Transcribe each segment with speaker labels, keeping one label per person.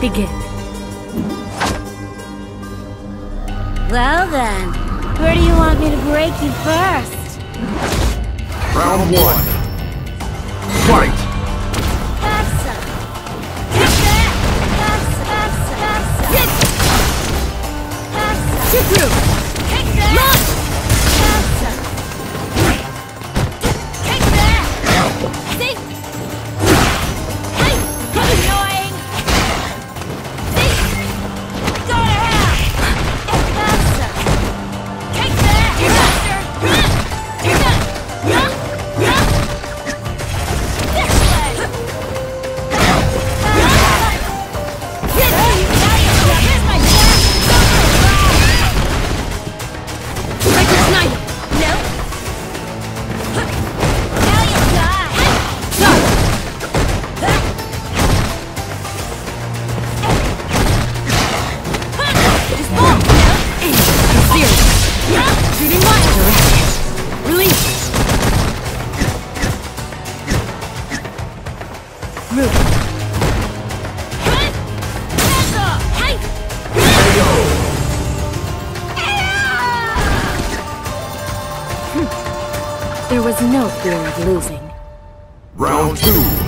Speaker 1: begin.
Speaker 2: Well then, where do you want me to break you first?
Speaker 3: Round one. Fight!
Speaker 1: Get through!
Speaker 2: Ha!
Speaker 1: There was no fear of losing.
Speaker 3: Round two.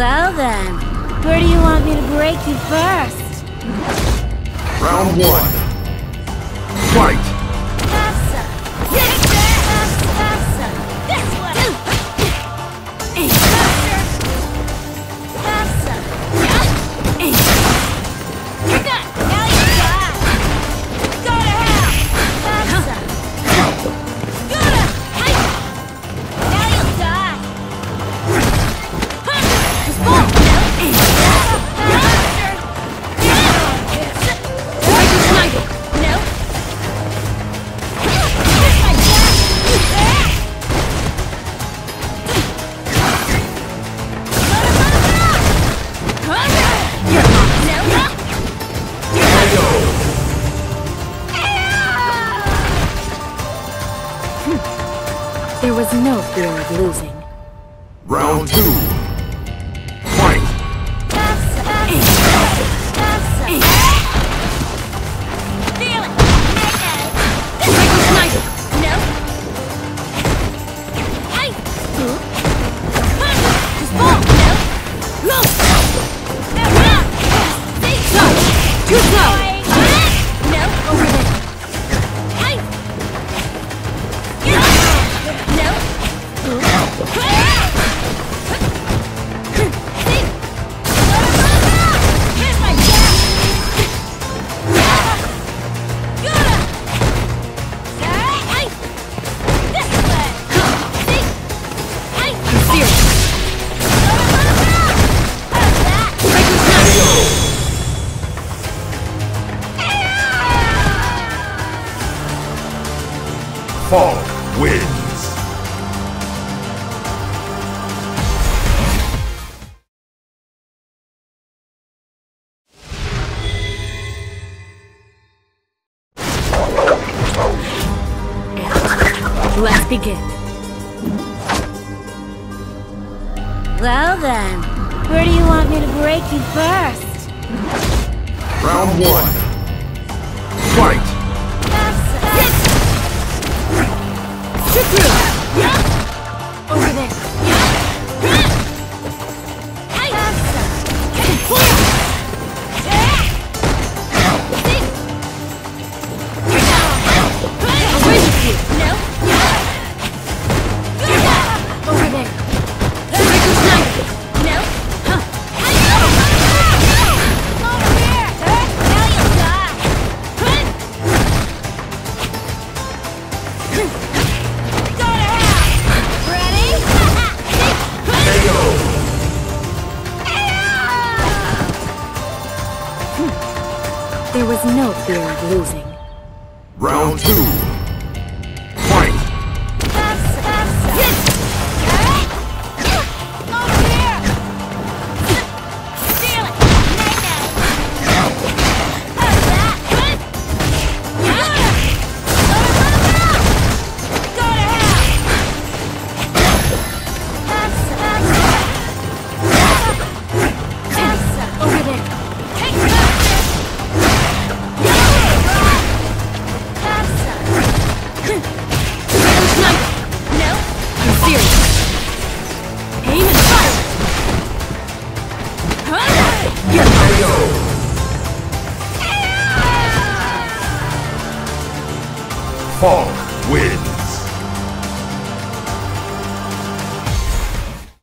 Speaker 2: Well then, where do you want me to break you first?
Speaker 3: Round one. Fight!
Speaker 2: no
Speaker 1: fear of losing.
Speaker 3: Round two. Falke wins.
Speaker 1: Let's begin.
Speaker 2: Well then, where do you want me to break you first? Round one. Fight!
Speaker 3: 術 was no fear of losing.
Speaker 2: Round two. Fall!